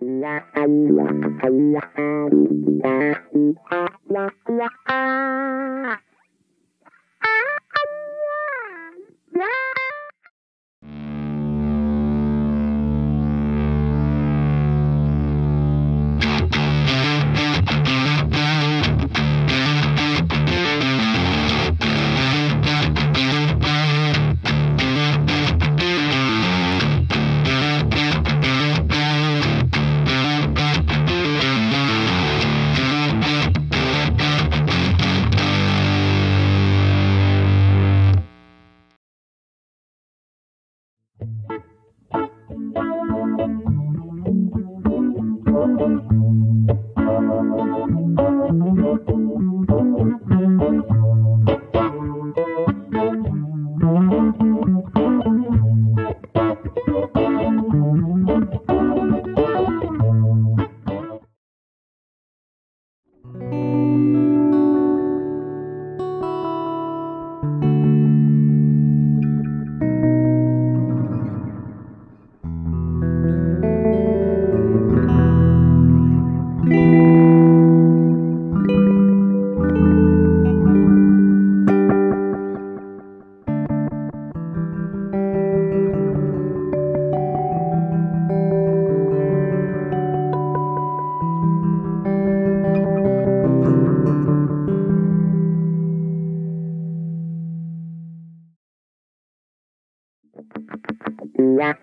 la la la la la Thank you. Yeah.